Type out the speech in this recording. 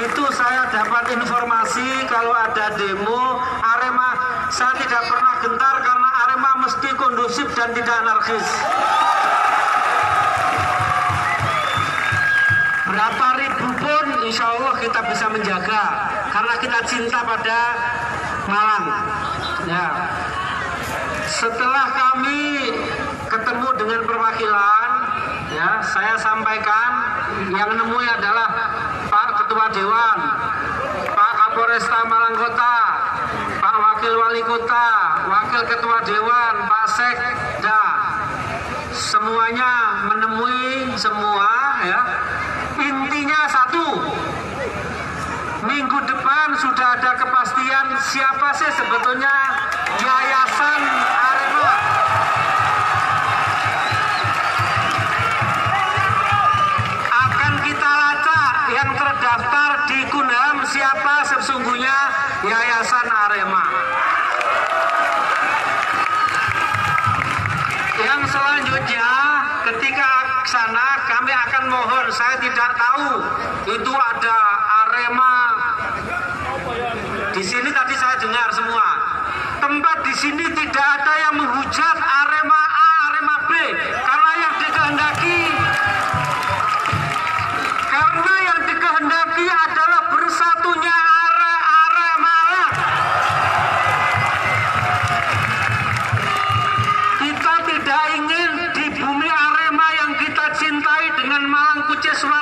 begitu saya dapat informasi kalau ada demo Arema, saya tidak pernah gentar karena Arema mesti kondusif dan tidak anarkis. Berapa ribu pun insya Allah kita bisa menjaga karena kita cinta pada Malang. Ya. Setelah kami ketemu dengan perwakilan, ya saya sampaikan yang nemui adalah Ketua Dewan, Pak Kapolresta Malang Kota, Pak Wakil Wali Kota, Wakil Ketua Dewan, Pak Sekda, semuanya menemui semua ya. Intinya satu, minggu depan sudah ada kepastian siapa sih sebetulnya Yayasan siapa sesungguhnya Yayasan Arema. Yang selanjutnya ketika sana kami akan mohon saya tidak tahu itu ada Arema di sini tadi saya dengar semua tempat di sini tidak ada yang menghujat dengan Malang Kuceswa